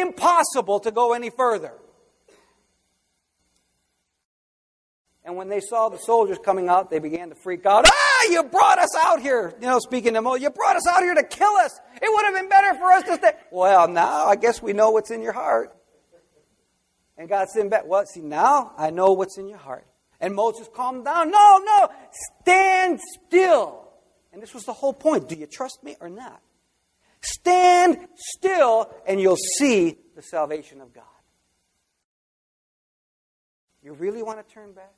impossible to go any further. And when they saw the soldiers coming out, they began to freak out. Ah, you brought us out here. You know, speaking to Moses, you brought us out here to kill us. It would have been better for us to stay. Well, now I guess we know what's in your heart. And God said back, well, see, now I know what's in your heart. And Moses calmed down. No, no, stand still. And this was the whole point. Do you trust me or not? Stand still and you'll see the salvation of God. You really want to turn back?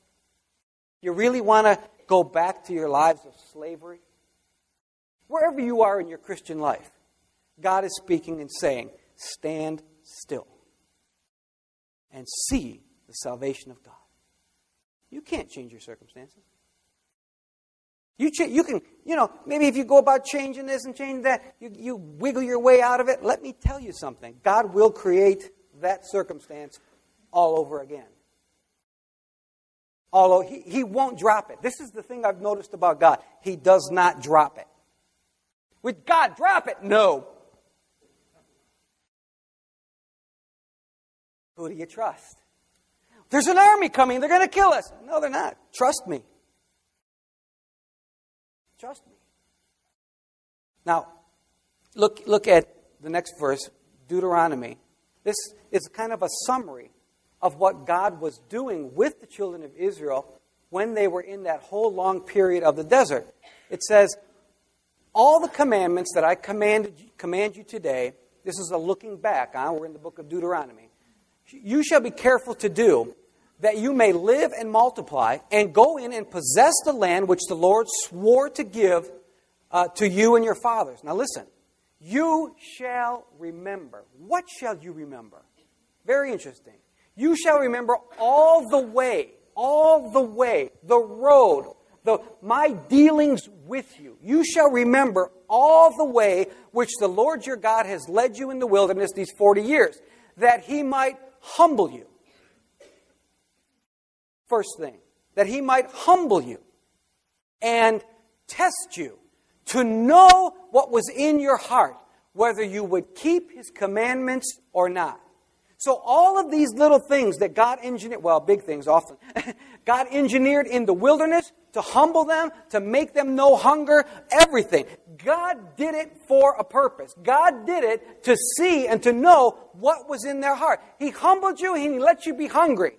You really want to go back to your lives of slavery? Wherever you are in your Christian life, God is speaking and saying, Stand still and see the salvation of God. You can't change your circumstances. You, ch- you can, you know, maybe if you go about changing this and changing that, you, you wiggle your way out of it. Let me tell you something God will create that circumstance all over again. Although he, he won't drop it. This is the thing I've noticed about God. He does not drop it. With God, drop it? No. Who do you trust? There's an army coming. They're going to kill us. No, they're not. Trust me. Trust me. Now, look, look at the next verse, Deuteronomy. This is kind of a summary of what God was doing with the children of Israel when they were in that whole long period of the desert. It says, All the commandments that I commanded, command you today, this is a looking back. Huh? We're in the book of Deuteronomy. You shall be careful to do that you may live and multiply and go in and possess the land which the Lord swore to give uh, to you and your fathers. Now listen, you shall remember. What shall you remember? Very interesting. You shall remember all the way, all the way, the road, the, my dealings with you. You shall remember all the way which the Lord your God has led you in the wilderness these 40 years, that he might humble you. First thing, that he might humble you and test you to know what was in your heart, whether you would keep his commandments or not. So all of these little things that God engineered, well, big things often, God engineered in the wilderness to humble them, to make them know hunger, everything. God did it for a purpose. God did it to see and to know what was in their heart. He humbled you and He let you be hungry.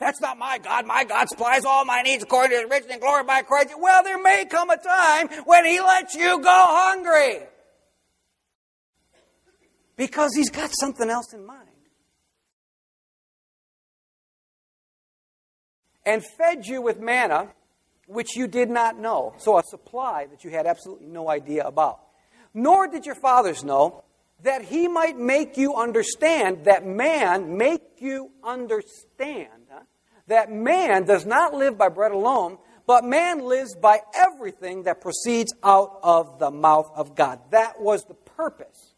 That's not my God. My God supplies all my needs according to His riches and glory by Christ. Well, there may come a time when He lets you go hungry. Because He's got something else in mind. and fed you with manna, which you did not know. So, a supply that you had absolutely no idea about. Nor did your fathers know that he might make you understand that man, make you understand that man does not live by bread alone, but man lives by everything that proceeds out of the mouth of God. That was the purpose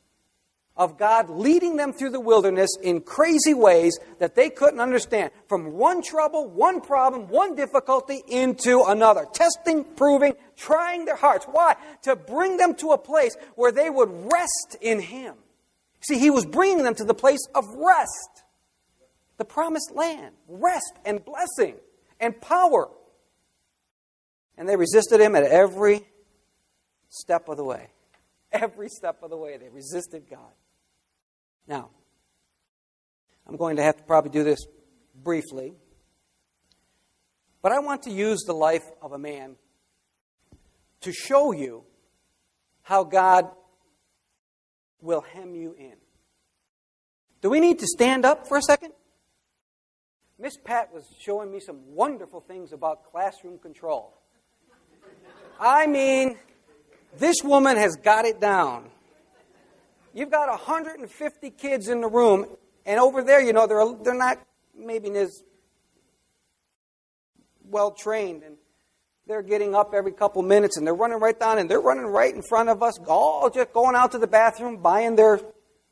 of God leading them through the wilderness in crazy ways that they couldn't understand. From one trouble, one problem, one difficulty into another. Testing, proving, trying their hearts. Why? To bring them to a place where they would rest in Him. See, He was bringing them to the place of rest. The promised land. Rest and blessing and power. And they resisted Him at every step of the way. Every step of the way, they resisted God. Now, I'm going to have to probably do this briefly, but I want to use the life of a man to show you how God will hem you in. Do we need to stand up for a second? Miss Pat was showing me some wonderful things about classroom control. I mean, this woman has got it down. You've got 150 kids in the room, and over there, you know, they're, they're not maybe as well trained, and they're getting up every couple minutes, and they're running right down, and they're running right in front of us, all just going out to the bathroom, buying their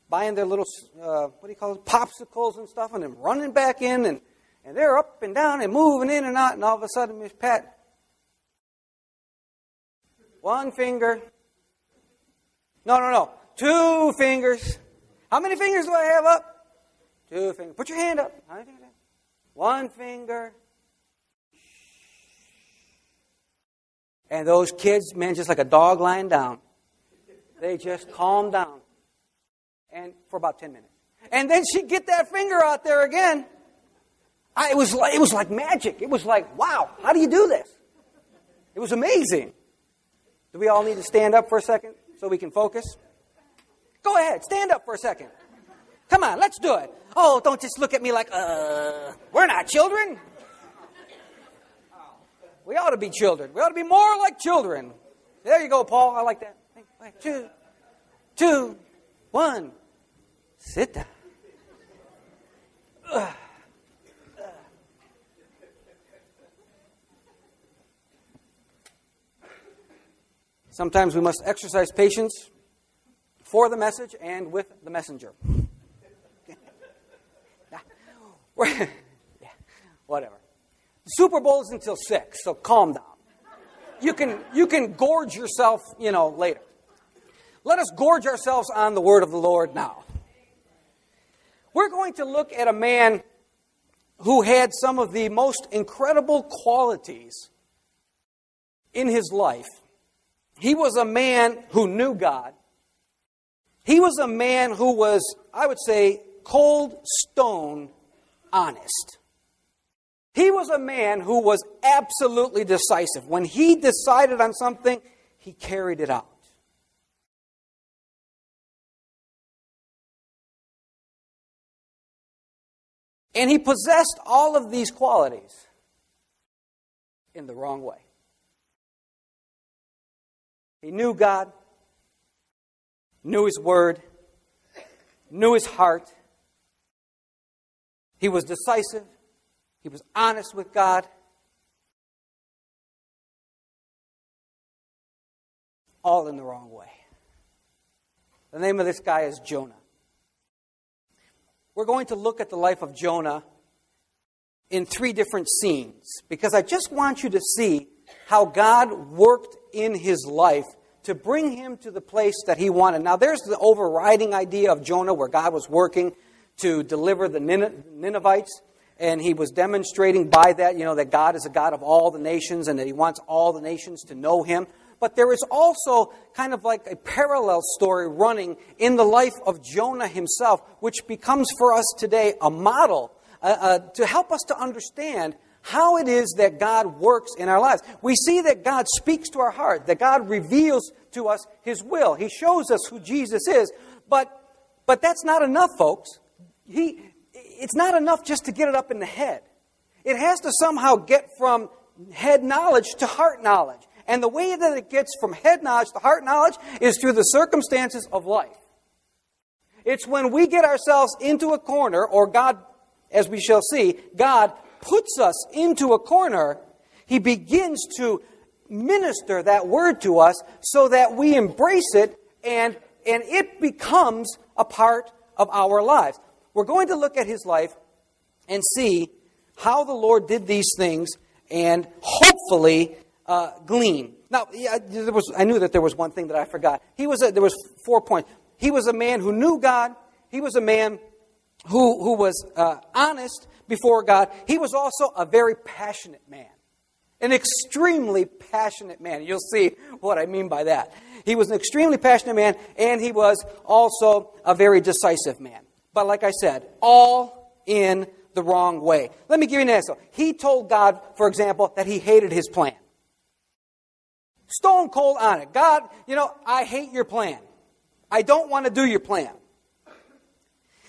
buying their little uh, what do you call it, popsicles and stuff, and then running back in, and and they're up and down and moving in and out, and all of a sudden, Miss Pat, one finger. No, no, no two fingers. How many fingers do I have up? Two fingers. Put your hand up. One finger. And those kids, man, just like a dog lying down, they just calm down. And for about 10 minutes. And then she'd get that finger out there again. I, it, was like, it was like magic. It was like, wow, how do you do this? It was amazing. Do we all need to stand up for a second so we can focus? Go ahead, stand up for a second. Come on, let's do it. Oh, don't just look at me like, uh, we're not children. We ought to be children. We ought to be more like children. There you go, Paul. I like that. Two, two, one. Sit down. Ugh. Sometimes we must exercise patience for the message and with the messenger. yeah, whatever. The Super Bowl is until 6, so calm down. You can, you can gorge yourself, you know, later. Let us gorge ourselves on the word of the Lord now. We're going to look at a man who had some of the most incredible qualities in his life he was a man who knew God. He was a man who was, I would say, cold stone honest. He was a man who was absolutely decisive. When he decided on something, he carried it out. And he possessed all of these qualities in the wrong way. He knew God, knew His Word, knew His heart. He was decisive. He was honest with God. All in the wrong way. The name of this guy is Jonah. We're going to look at the life of Jonah in three different scenes because I just want you to see how God worked in his life to bring him to the place that he wanted. Now, there's the overriding idea of Jonah where God was working to deliver the Ninevites, and he was demonstrating by that, you know, that God is a God of all the nations and that he wants all the nations to know him. But there is also kind of like a parallel story running in the life of Jonah himself, which becomes for us today a model uh, uh, to help us to understand how it is that God works in our lives. We see that God speaks to our heart, that God reveals to us His will. He shows us who Jesus is. But, but that's not enough, folks. He, it's not enough just to get it up in the head. It has to somehow get from head knowledge to heart knowledge. And the way that it gets from head knowledge to heart knowledge is through the circumstances of life. It's when we get ourselves into a corner, or God, as we shall see, God puts us into a corner, he begins to minister that word to us so that we embrace it and, and it becomes a part of our lives. We're going to look at his life and see how the Lord did these things and hopefully uh, glean. Now, yeah, there was, I knew that there was one thing that I forgot. He was a, there was four points. He was a man who knew God. He was a man who, who was uh, honest before God. He was also a very passionate man, an extremely passionate man. You'll see what I mean by that. He was an extremely passionate man, and he was also a very decisive man. But like I said, all in the wrong way. Let me give you an example. He told God, for example, that he hated his plan. Stone cold on it. God, you know, I hate your plan. I don't want to do your plan.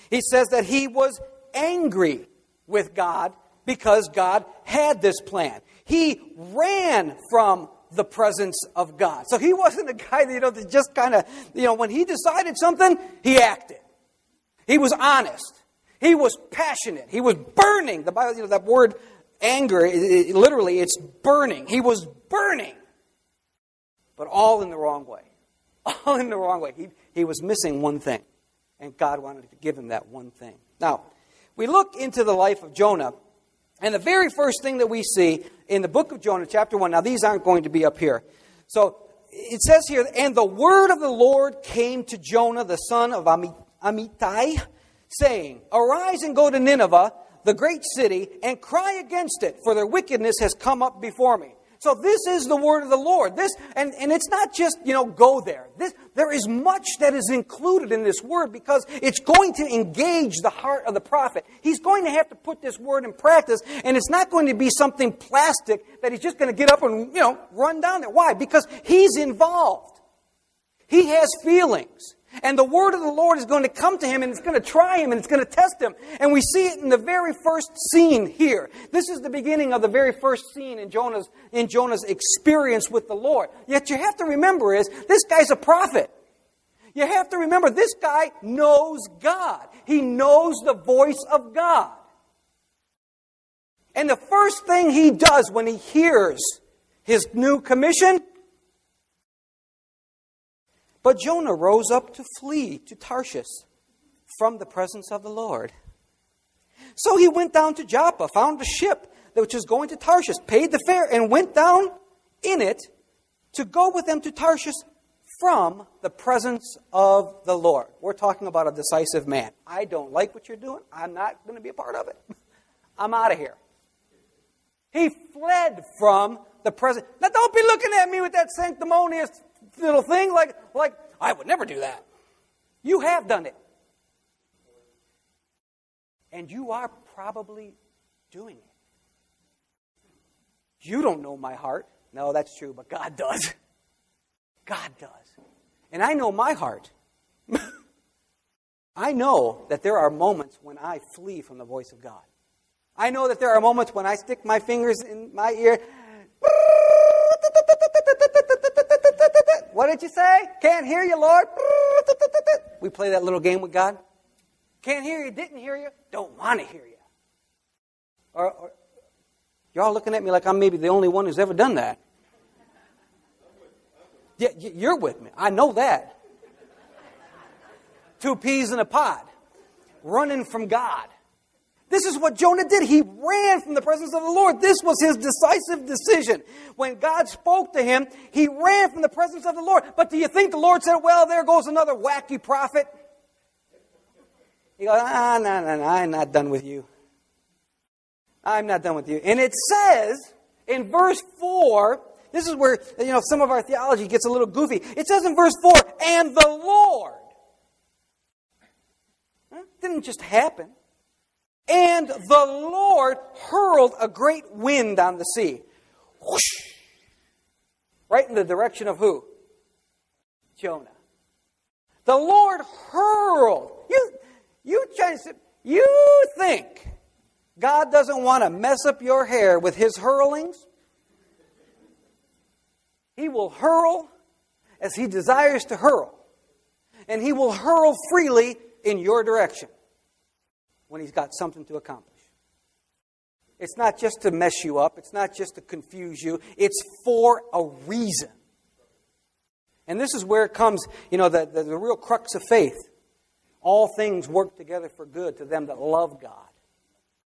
He says that he was angry with God because God had this plan. He ran from the presence of God. So he wasn't a guy that, you know, that just kind of, you know, when he decided something, he acted. He was honest. He was passionate. He was burning. The Bible, you know, that word anger, it, it, literally, it's burning. He was burning. But all in the wrong way. All in the wrong way. He, he was missing one thing. And God wanted to give him that one thing. Now, we look into the life of Jonah, and the very first thing that we see in the book of Jonah, chapter 1, now these aren't going to be up here. So it says here, and the word of the Lord came to Jonah, the son of Amittai, saying, Arise and go to Nineveh, the great city, and cry against it, for their wickedness has come up before me. So this is the word of the Lord. This, and, and it's not just, you know, go there. This, there is much that is included in this word because it's going to engage the heart of the prophet. He's going to have to put this word in practice, and it's not going to be something plastic that he's just going to get up and, you know, run down there. Why? Because he's involved. He has feelings. And the word of the Lord is going to come to him and it's going to try him and it's going to test him. And we see it in the very first scene here. This is the beginning of the very first scene in Jonah's, in Jonah's experience with the Lord. Yet you have to remember is this guy's a prophet. You have to remember this guy knows God. He knows the voice of God. And the first thing he does when he hears his new commission but Jonah rose up to flee to Tarshish from the presence of the Lord. So he went down to Joppa, found a ship which was going to Tarshish, paid the fare, and went down in it to go with them to Tarshish from the presence of the Lord. We're talking about a decisive man. I don't like what you're doing. I'm not going to be a part of it. I'm out of here. He fled from the presence. Now, don't be looking at me with that sanctimonious little thing like, like, I would never do that. You have done it. And you are probably doing it. You don't know my heart. No, that's true, but God does. God does. And I know my heart. I know that there are moments when I flee from the voice of God. I know that there are moments when I stick my fingers in my ear. What did you say? Can't hear you, Lord. We play that little game with God. Can't hear you, didn't hear you, don't want to hear you. Or, or, y'all looking at me like I'm maybe the only one who's ever done that. Yeah, you're with me. I know that. Two peas in a pod, running from God. This is what Jonah did. He ran from the presence of the Lord. This was his decisive decision. When God spoke to him, he ran from the presence of the Lord. But do you think the Lord said, well, there goes another wacky prophet? He goes, ah, no, no, no, I'm not done with you. I'm not done with you. And it says in verse 4, this is where, you know, some of our theology gets a little goofy. It says in verse 4, and the Lord. Didn't just happen. And the Lord hurled a great wind on the sea. Whoosh! Right in the direction of who? Jonah. The Lord hurled. You, you you think God doesn't want to mess up your hair with his hurlings? He will hurl as he desires to hurl. And he will hurl freely in your direction when he's got something to accomplish. It's not just to mess you up, it's not just to confuse you, it's for a reason. And this is where it comes, you know, the, the, the real crux of faith. All things work together for good to them that love God,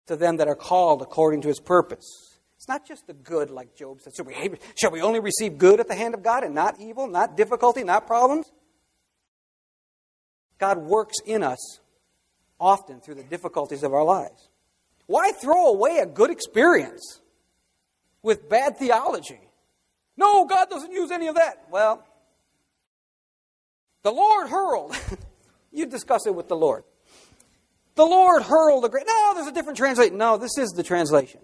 to them that are called according to his purpose. It's not just the good, like Job said. Shall we, shall we only receive good at the hand of God and not evil, not difficulty, not problems? God works in us often through the difficulties of our lives. Why throw away a good experience with bad theology? No, God doesn't use any of that. Well, the Lord hurled. you discuss it with the Lord. The Lord hurled a great. No, there's a different translation. No, this is the translation.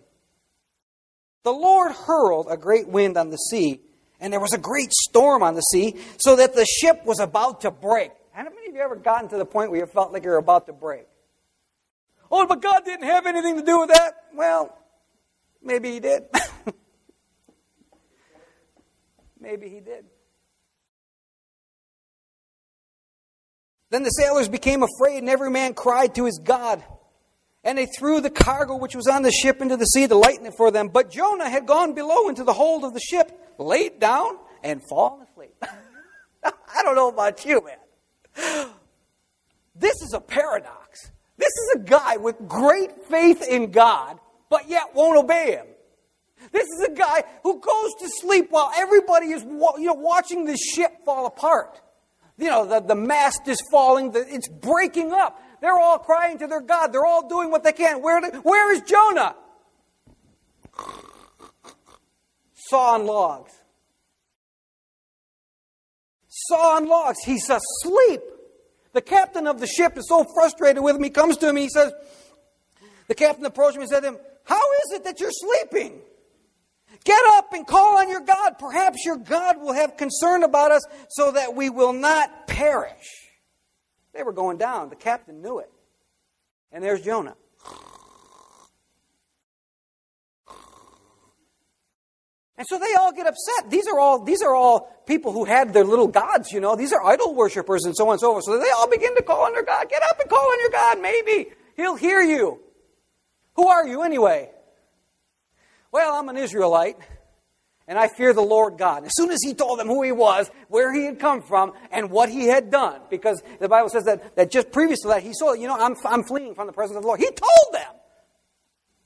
The Lord hurled a great wind on the sea, and there was a great storm on the sea, so that the ship was about to break. How many of you ever gotten to the point where you felt like you were about to break? Oh, but God didn't have anything to do with that. Well, maybe He did. maybe He did. Then the sailors became afraid, and every man cried to his God. And they threw the cargo which was on the ship into the sea to lighten it for them. But Jonah had gone below into the hold of the ship, laid down, and fallen asleep. I don't know about you, man. This is a paradox. This is a guy with great faith in God, but yet won't obey him. This is a guy who goes to sleep while everybody is you know, watching the ship fall apart. You know, the, the mast is falling, the, it's breaking up. They're all crying to their God. They're all doing what they can. Where, where is Jonah? Sawing logs. Sawing logs. He's asleep. The captain of the ship is so frustrated with him, he comes to him and he says, The captain approached him and said to him, How is it that you're sleeping? Get up and call on your God. Perhaps your God will have concern about us so that we will not perish. They were going down. The captain knew it. And there's Jonah. And so they all get upset. These are all these are all people who had their little gods, you know. These are idol worshippers and so on and so forth. So they all begin to call on their God. Get up and call on your God. Maybe he'll hear you. Who are you anyway? Well, I'm an Israelite, and I fear the Lord God. As soon as he told them who he was, where he had come from, and what he had done, because the Bible says that, that just previous to that, he saw, you know, I'm, I'm fleeing from the presence of the Lord. He told them.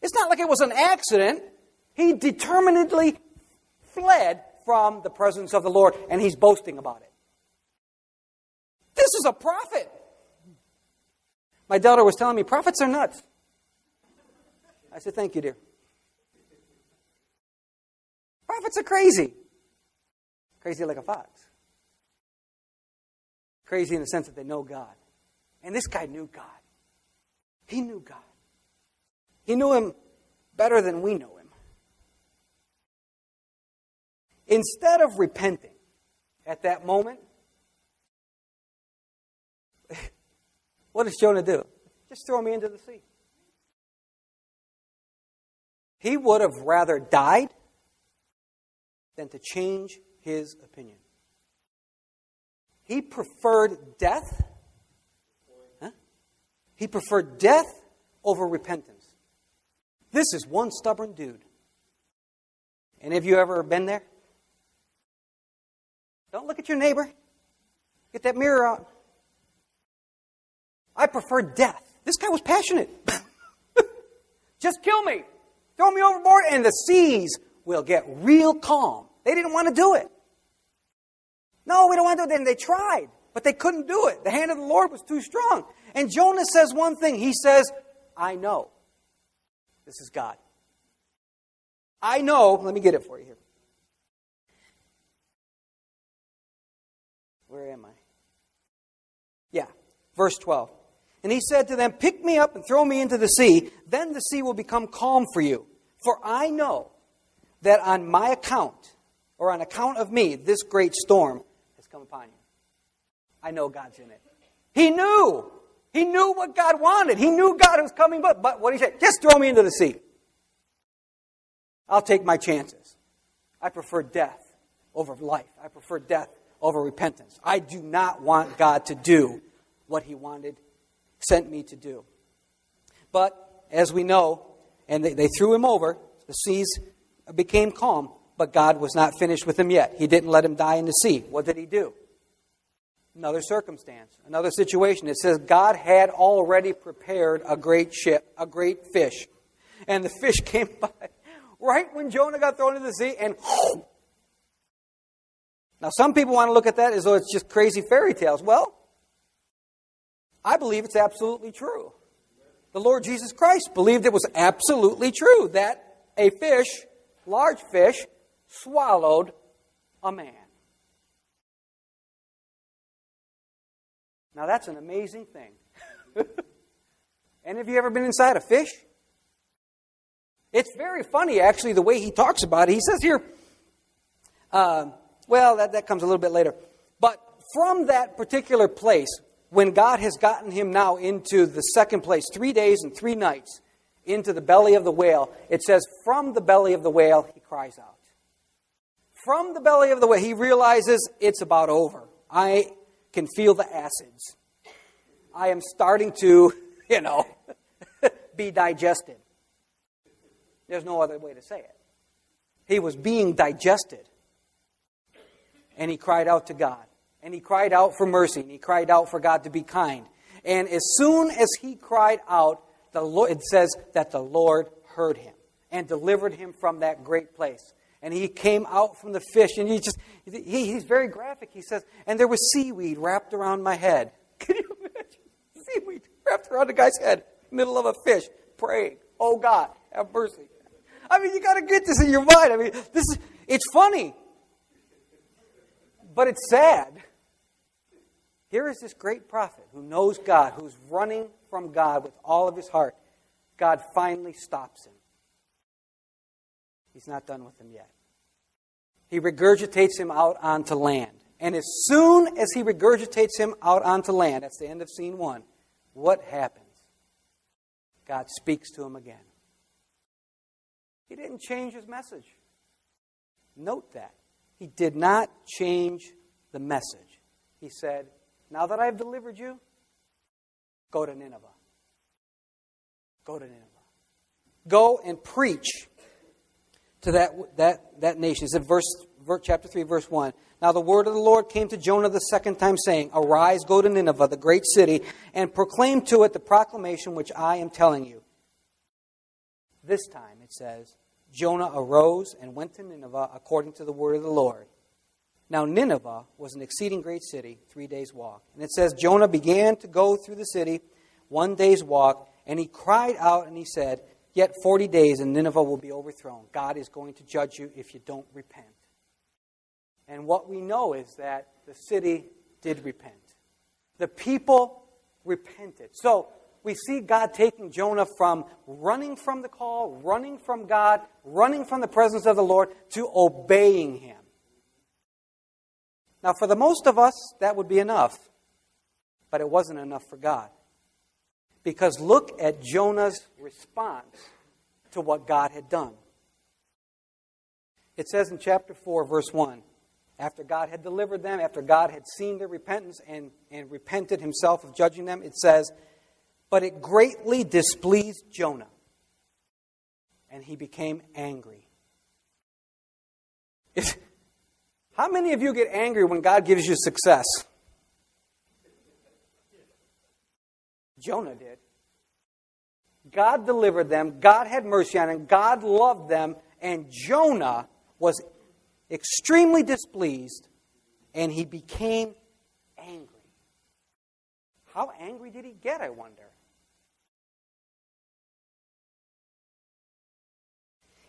It's not like it was an accident. He determinedly fled from the presence of the Lord, and he's boasting about it. This is a prophet. My daughter was telling me, prophets are nuts. I said, Thank you, dear. Prophets are crazy. Crazy like a fox. Crazy in the sense that they know God. And this guy knew God. He knew God. He knew Him better than we know Instead of repenting at that moment, what does Jonah do? Just throw me into the sea. He would have rather died than to change his opinion. He preferred death. Huh? He preferred death over repentance. This is one stubborn dude. And have you ever been there? Don't look at your neighbor. Get that mirror out. I prefer death. This guy was passionate. Just kill me. Throw me overboard, and the seas will get real calm. They didn't want to do it. No, we don't want to do it. And they tried, but they couldn't do it. The hand of the Lord was too strong. And Jonah says one thing. He says, I know. This is God. I know. Let me get it for you here. Where am I? Yeah, verse 12. And he said to them, Pick me up and throw me into the sea, then the sea will become calm for you. For I know that on my account, or on account of me, this great storm has come upon you. I know God's in it. He knew. He knew what God wanted. He knew God was coming, but, but what he said, just throw me into the sea. I'll take my chances. I prefer death over life. I prefer death over repentance. I do not want God to do what he wanted, sent me to do. But as we know, and they, they threw him over, the seas became calm. But God was not finished with him yet. He didn't let him die in the sea. What did he do? Another circumstance, another situation. It says God had already prepared a great ship, a great fish. And the fish came by right when Jonah got thrown into the sea and now some people want to look at that as though it's just crazy fairy tales. Well, I believe it's absolutely true. The Lord Jesus Christ believed it was absolutely true that a fish, large fish, swallowed a man. Now that's an amazing thing. Any of you ever been inside a fish? It's very funny, actually, the way he talks about it. He says here, uh, well, that, that comes a little bit later. But from that particular place, when God has gotten him now into the second place, three days and three nights, into the belly of the whale, it says, from the belly of the whale, he cries out from the belly of the whale, he realizes it's about over. I can feel the acids. I am starting to, you know, be digested. There's no other way to say it. He was being digested. And he cried out to God. And he cried out for mercy. And he cried out for God to be kind. And as soon as he cried out, the Lord, it says that the Lord heard him and delivered him from that great place. and he came out from the fish, and he just, he, he's very graphic. He says, and there was seaweed wrapped around my head. Can you imagine? Seaweed wrapped around the guy's head, middle of a fish, praying, oh God, have mercy. I mean, you got to get this in your mind. I mean, this is, it's funny, but it's sad. Here is this great prophet who knows God, who's running from God with all of his heart. God finally stops him. He's not done with him yet. He regurgitates him out onto land. And as soon as he regurgitates him out onto land, that's the end of scene one, what happens? God speaks to him again. He didn't change his message. Note that. He did not change the message. He said, Now that I've delivered you, go to Nineveh. Go to Nineveh. Go and preach to that, that, that nation. In verse, verse, chapter 3, verse 1. Now the word of the Lord came to Jonah the second time, saying, Arise, go to Nineveh, the great city, and proclaim to it the proclamation which I am telling you. This time, it says, Jonah arose and went to Nineveh according to the word of the Lord. Now, Nineveh was an exceeding great city, three days' walk. And it says, Jonah began to go through the city one day's walk, and he cried out and he said, Yet 40 days and Nineveh will be overthrown. God is going to judge you if you don't repent. And what we know is that the city did repent. The people repented. So we see God taking Jonah from running from the call, running from God, running from the presence of the Lord, to obeying Him. Now, for the most of us, that would be enough. But it wasn't enough for God. Because look at Jonah's response to what God had done. It says in chapter 4, verse 1 after God had delivered them, after God had seen their repentance and, and repented himself of judging them, it says, But it greatly displeased Jonah, and he became angry. how many of you get angry when God gives you success? Jonah did. God delivered them, God had mercy on them, God loved them, and Jonah was extremely displeased and he became angry. How angry did he get, I wonder?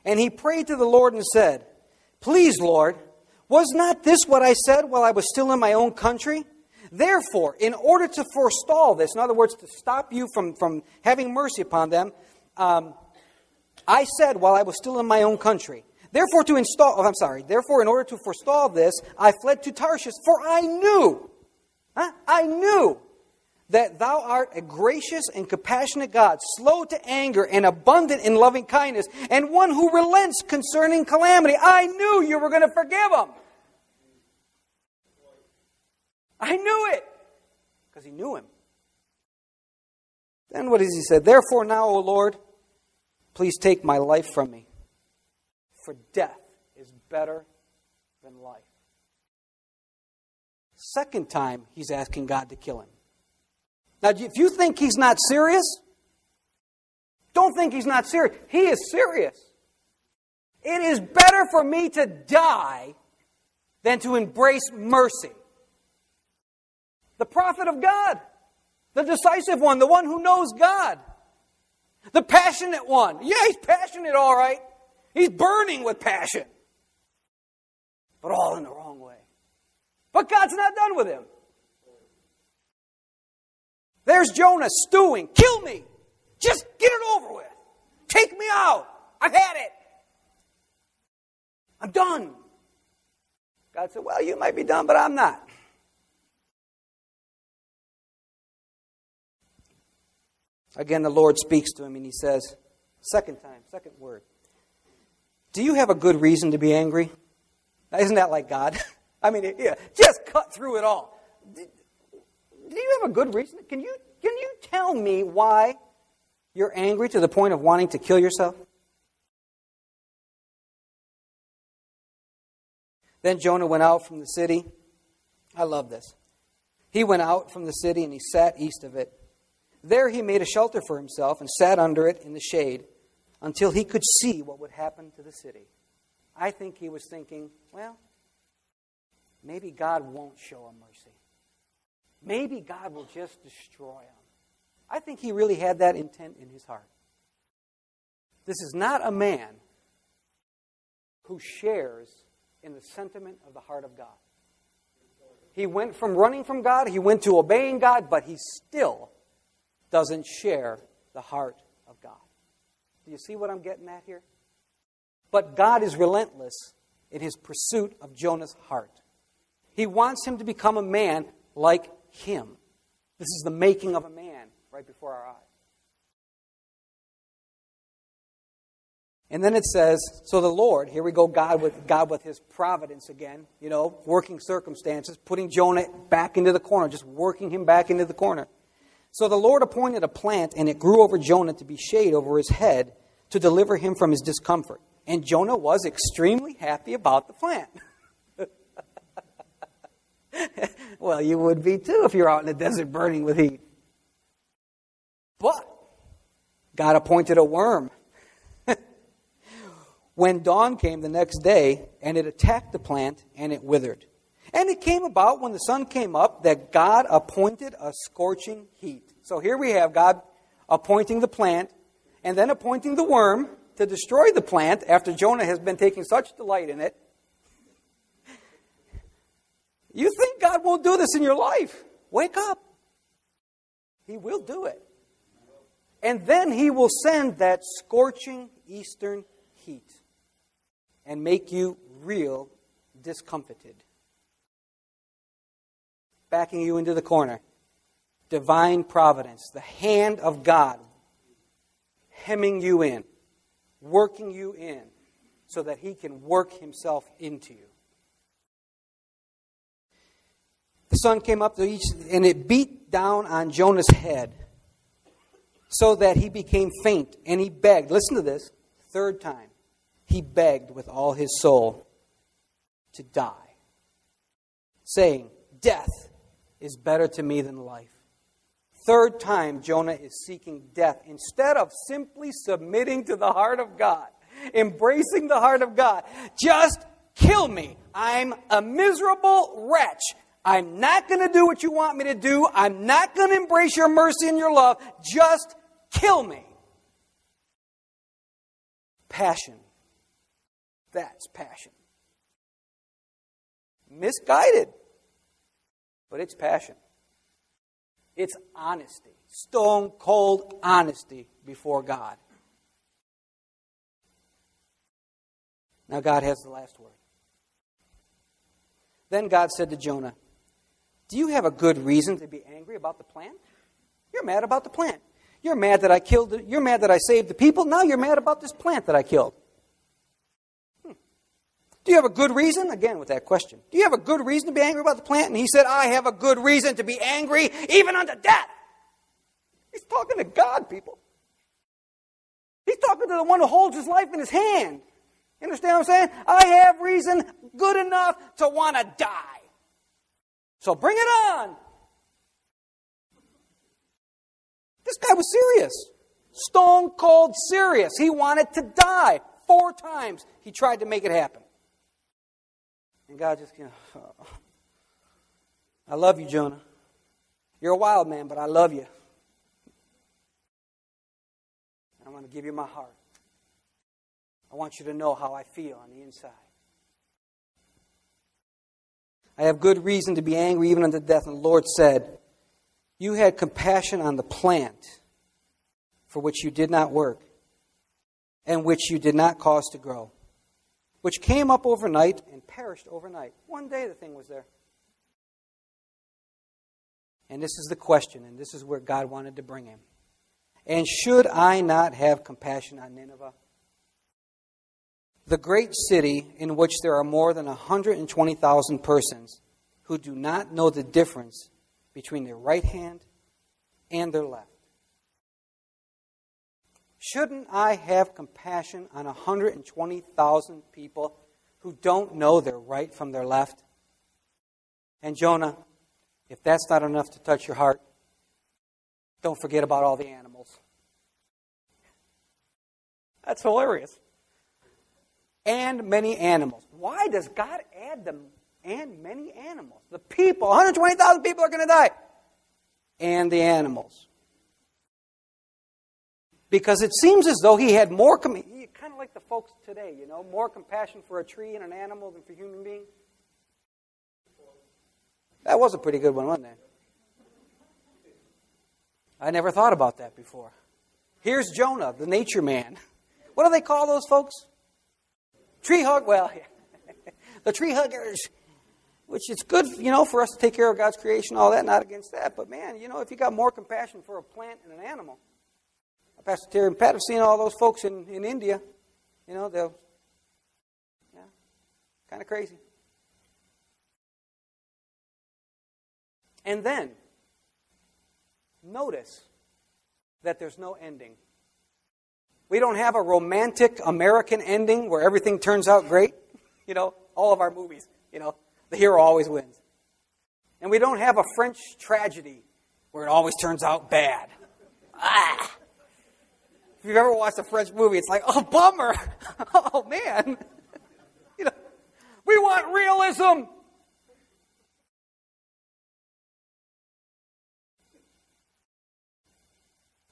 And he prayed to the Lord and said, Please, Lord, was not this what I said while I was still in my own country? Therefore, in order to forestall this, in other words, to stop you from, from having mercy upon them, um, I said while I was still in my own country, Therefore, to install, oh, I'm sorry, therefore, in order to forestall this, I fled to Tarshish, for I knew, huh? I knew that thou art a gracious and compassionate God, slow to anger and abundant in loving kindness, and one who relents concerning calamity. I knew you were going to forgive him. I knew it because he knew him. Then what does he say? Therefore, now, O Lord, please take my life from me, for death is better than life. Second time, he's asking God to kill him. Now, if you think he's not serious, don't think he's not serious. He is serious. It is better for me to die than to embrace mercy the prophet of God, the decisive one, the one who knows God, the passionate one. Yeah, he's passionate, all right. He's burning with passion, but all in the wrong way. But God's not done with him. There's Jonah stewing. Kill me. Just get it over with. Take me out. I've had it. I'm done. God said, Well, you might be done, but I'm not. Again, the Lord speaks to him and he says, second time, second word, Do you have a good reason to be angry? Now, isn't that like God? I mean, yeah, just cut through it all. Do, you have a good reason? Can you, can you tell me why you're angry to the point of wanting to kill yourself? Then Jonah went out from the city. I love this. He went out from the city and he sat east of it. There he made a shelter for himself and sat under it in the shade until he could see what would happen to the city. I think he was thinking, well, maybe God won't show him mercy. Maybe God will just destroy him. I think he really had that intent in his heart. This is not a man who shares in the sentiment of the heart of God. He went from running from God, he went to obeying God, but he still doesn't share the heart of God. Do you see what I'm getting at here? But God is relentless in his pursuit of Jonah's heart. He wants him to become a man like him. This is the making of a man right before our eyes. And then it says, so the Lord, here we go, God with God with his providence again, you know, working circumstances, putting Jonah back into the corner, just working him back into the corner. So the Lord appointed a plant, and it grew over Jonah to be shade over his head to deliver him from his discomfort. And Jonah was extremely happy about the plant. well, you would be too if you're out in the desert burning with heat. But God appointed a worm when dawn came the next day, and it attacked the plant, and it withered. And it came about when the sun came up that God appointed a scorching heat. So here we have God appointing the plant, and then appointing the worm to destroy the plant after Jonah has been taking such delight in it. You think God won't do this in your life? Wake up. He will do it. And then he will send that scorching eastern heat and make you real discomfited. Backing you into the corner. Divine providence, the hand of God hemming you in, working you in, so that He can work Himself into you. Sun came up to each, and it beat down on Jonah's head so that he became faint, and he begged. Listen to this, third time he begged with all his soul to die, saying, Death is better to me than life. Third time, Jonah is seeking death instead of simply submitting to the heart of God, embracing the heart of God. Just kill me. I'm a miserable wretch. I'm not going to do what you want me to do. I'm not going to embrace your mercy and your love. Just kill me. Passion that's passion. Misguided, but it's passion. It's honesty, stone cold honesty before God. Now, God has the last word. Then God said to Jonah, Do you have a good reason to be angry about the plant? You're mad about the plant. You're mad that I killed, you're mad that I saved the people. Now you're mad about this plant that I killed. Hmm. Do you have a good reason? Again, with that question. Do you have a good reason to be angry about the plant? And he said, I have a good reason to be angry, even unto death. He's talking to God, people. He's talking to the one who holds his life in his hand. You understand what I'm saying? I have reason good enough to want to die. So bring it on. This guy was serious. Stone cold serious. He wanted to die. Four times he tried to make it happen. And God just, you know, I love you, Jonah. You're a wild man, but I love you. I want to give you my heart. I want you to know how I feel on the inside. I have good reason to be angry even unto death. And the Lord said, You had compassion on the plant for which you did not work and which you did not cause to grow which came up overnight and perished overnight. One day the thing was there. And this is the question, and this is where God wanted to bring him. And should I not have compassion on Nineveh? The great city in which there are more than 120,000 persons who do not know the difference between their right hand and their left. Shouldn't I have compassion on 120,000 people who don't know their right from their left? And Jonah, if that's not enough to touch your heart, don't forget about all the animals. That's hilarious. And many animals. Why does God add them and many animals? The people, 120,000 people are going to die. And the animals. Because it seems as though he had more, kind of like the folks today, you know, more compassion for a tree and an animal than for human beings. That was a pretty good one, wasn't it? I never thought about that before. Here's Jonah, the nature man. What do they call those folks? Tree hug. Well, the tree huggers. Which it's good, you know, for us to take care of God's creation, all that. Not against that, but man, you know, if you got more compassion for a plant and an animal, Pastor Terry and Pat have seen all those folks in, in India. You know, they'll, yeah, kind of crazy. And then, notice that there's no ending. We don't have a romantic American ending where everything turns out great. You know, all of our movies, you know, the hero always wins. And we don't have a French tragedy where it always turns out bad. Ah! If you've ever watched a French movie, it's like, oh, bummer. oh, man. You know, we want realism.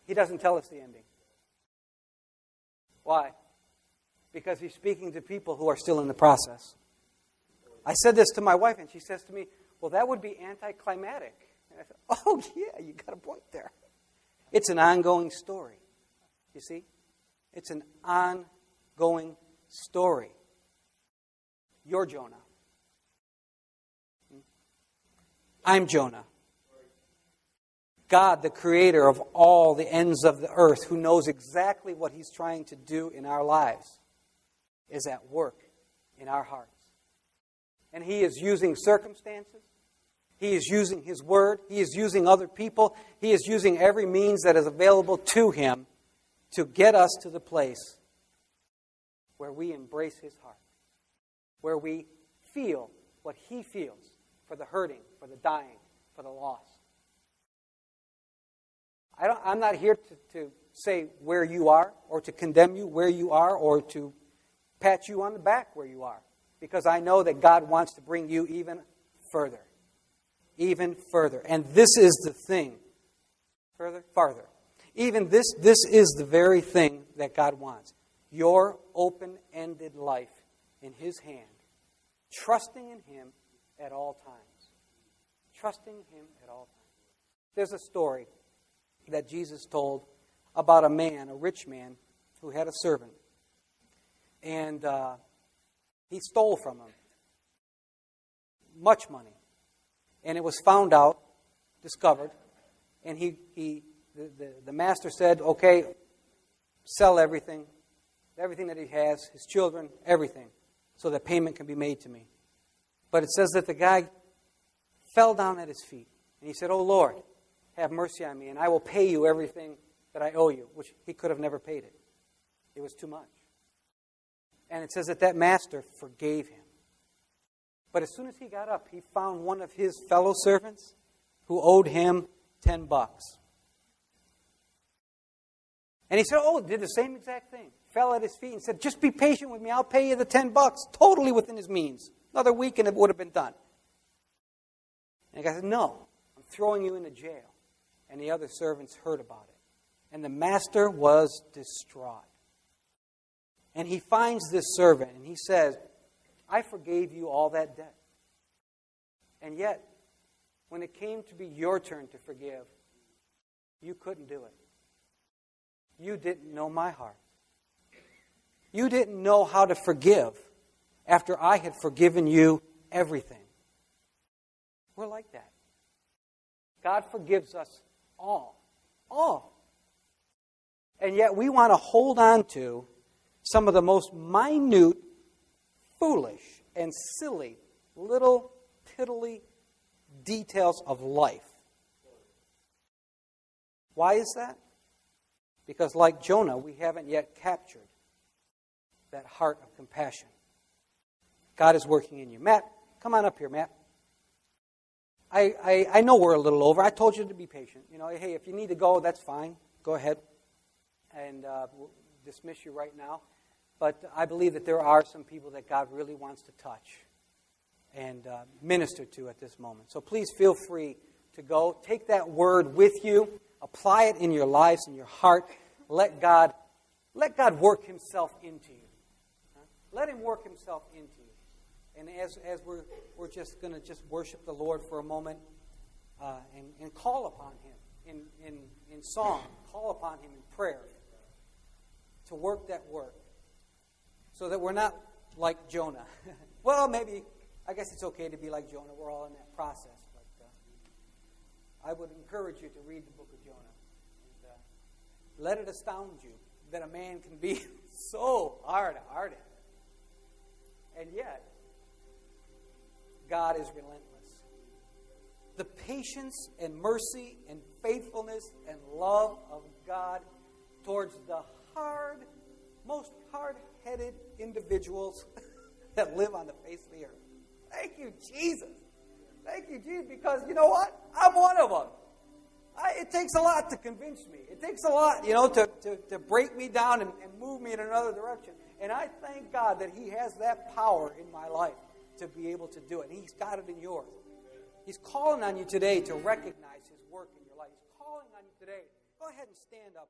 He doesn't tell us the ending. Why? Because he's speaking to people who are still in the process. I said this to my wife, and she says to me, Well, that would be anticlimactic. And I said, Oh, yeah, you got a point there. It's an ongoing story. You see? It's an ongoing story. You're Jonah. Hmm? I'm Jonah. God, the creator of all the ends of the earth, who knows exactly what He's trying to do in our lives, is at work in our hearts. And He is using circumstances, He is using His Word, He is using other people, He is using every means that is available to Him to get us to the place where we embrace His heart, where we feel what He feels for the hurting, for the dying, for the lost. I am not here to, to say where you are or to condemn you where you are or to pat you on the back where you are because I know that God wants to bring you even further. Even further. And this is the thing. Further? Farther. Even this, this is the very thing that God wants. Your open ended life in His hand, trusting in Him at all times. Trusting Him at all times. There's a story that Jesus told about a man, a rich man, who had a servant. And uh, he stole from him much money. And it was found out, discovered, and he, he the, the, the master said, okay, sell everything, everything that he has, his children, everything, so that payment can be made to me. But it says that the guy fell down at his feet, and he said, Oh Lord, have mercy on me, and I will pay you everything that I owe you, which he could have never paid it. It was too much. And it says that that master forgave him. But as soon as he got up, he found one of his fellow servants who owed him 10 bucks. And he said, Oh, did the same exact thing. Fell at his feet and said, Just be patient with me. I'll pay you the 10 bucks. Totally within his means. Another week and it would have been done. And the guy said, No, I'm throwing you into jail and the other servants heard about it. And the master was distraught. And he finds this servant and he says, I forgave you all that debt. And yet, when it came to be your turn to forgive, you couldn't do it. You didn't know my heart. You didn't know how to forgive after I had forgiven you everything. We're like that. God forgives us all. All. And yet we want to hold on to some of the most minute, foolish, and silly little piddly details of life. Why is that? Because, like Jonah, we haven't yet captured that heart of compassion. God is working in you. Matt, come on up here, Matt. I, I, I know we're a little over. I told you to be patient. You know, hey, if you need to go, that's fine. Go ahead. And uh, we'll dismiss you right now. But I believe that there are some people that God really wants to touch and uh, minister to at this moment. So please feel free to go. Take that word with you, apply it in your lives, in your heart. Let God, let God work Himself into you. Let Him work Himself into you. And as, as we're, we're just going to just worship the Lord for a moment uh, and, and call upon Him in, in, in song, call upon Him in prayer to work that work so that we're not like Jonah. well, maybe, I guess it's okay to be like Jonah. We're all in that process. But uh, I would encourage you to read the book of Jonah. And, uh, let it astound you that a man can be so hard hearted. And yet, God is relentless. The patience and mercy and faithfulness and love of God towards the hard, most hard headed individuals that live on the face of the earth. Thank you, Jesus. Thank you, Jesus, because you know what? I'm one of them. I, it takes a lot to convince me. It takes a lot, you know, to, to, to break me down and, and move me in another direction. And I thank God that He has that power in my life to be able to do it. And He's got it in yours. He's calling on you today to recognize His work in your life. He's calling on you today. Go ahead and stand up.